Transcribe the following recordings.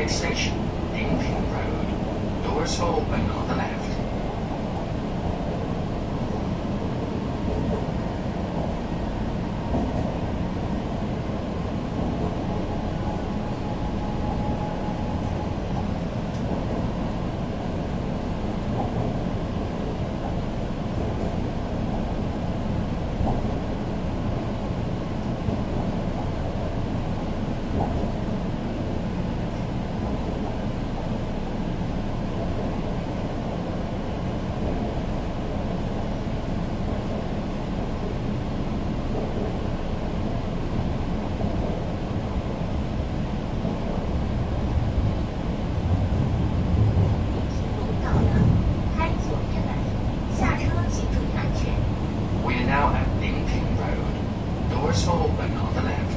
Railway Station, Greenfield Road. Doors open on the left. 很好的来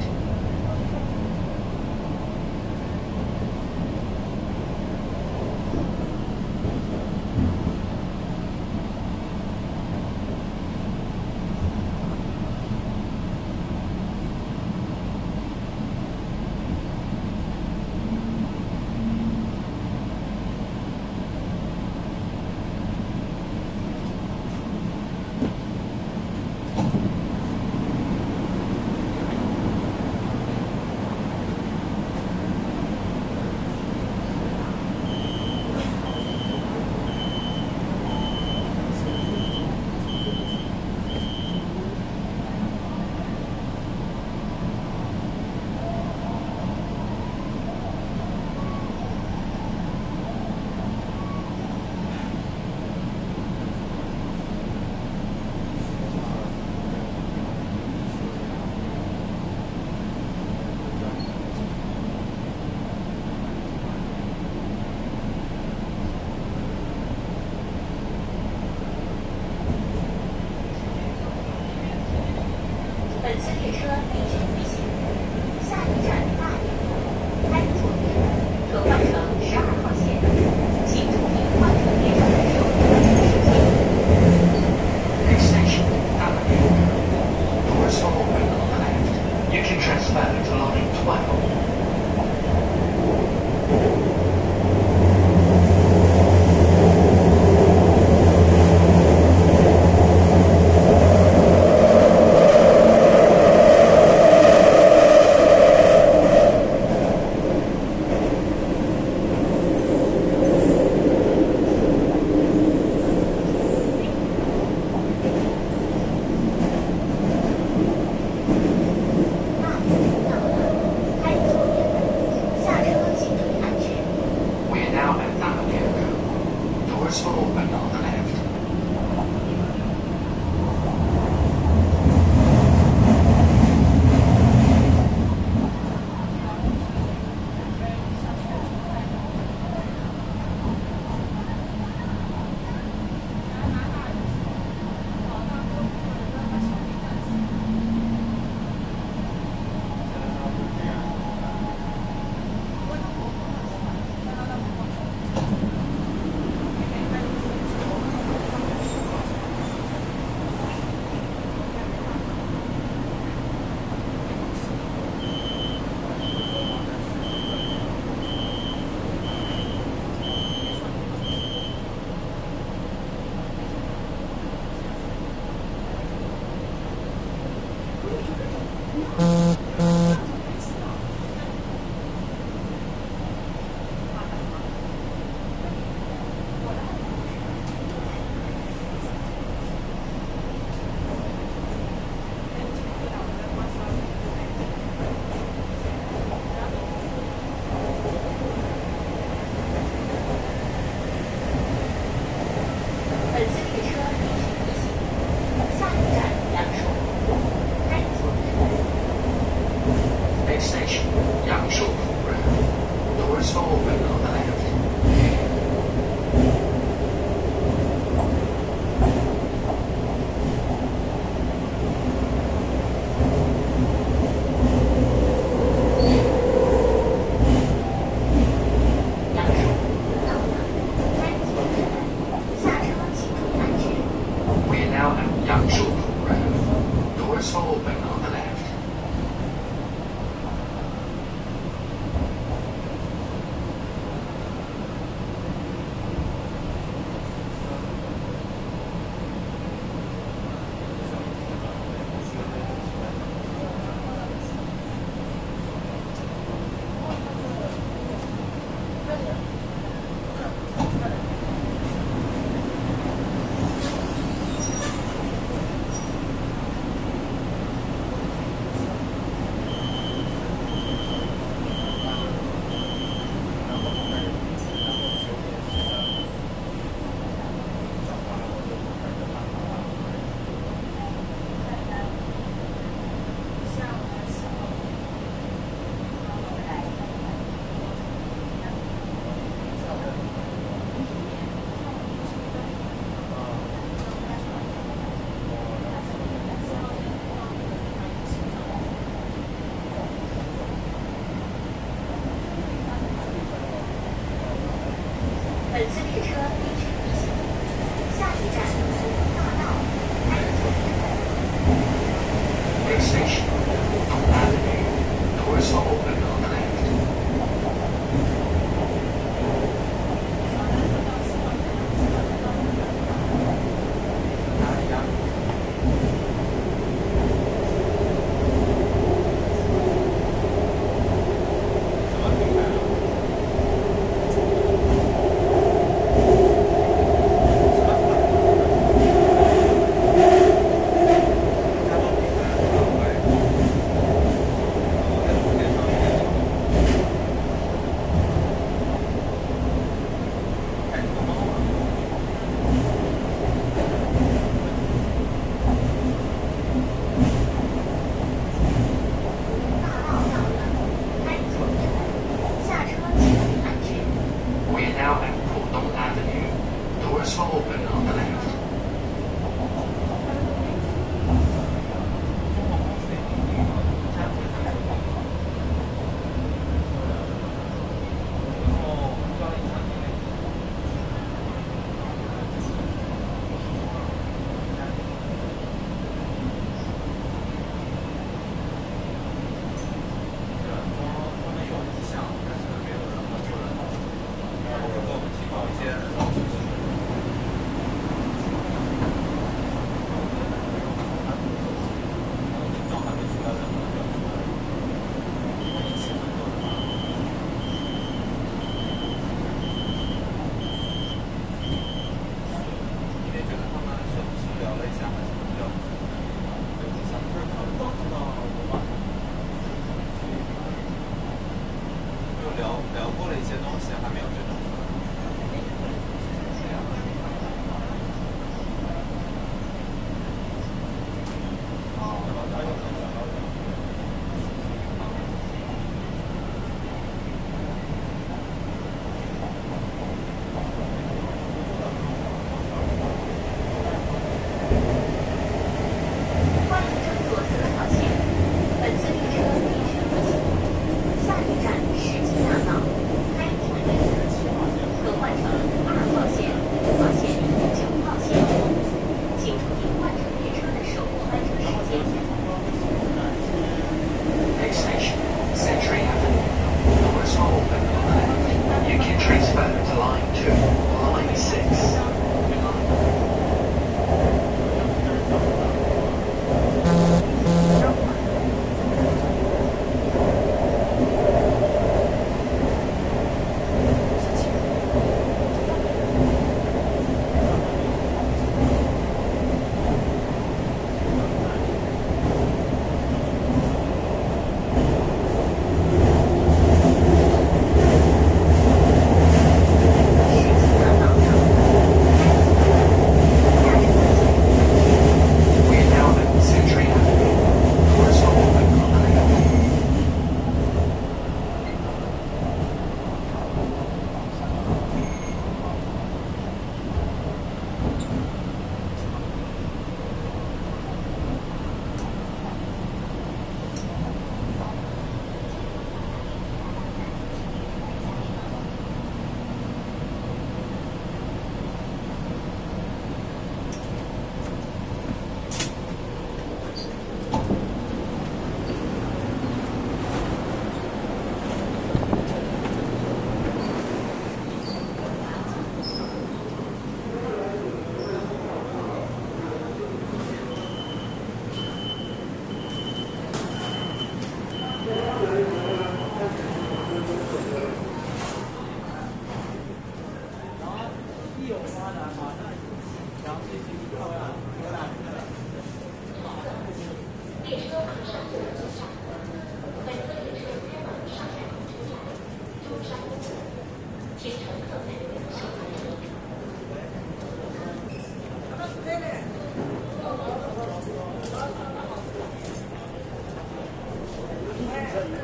Thank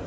you.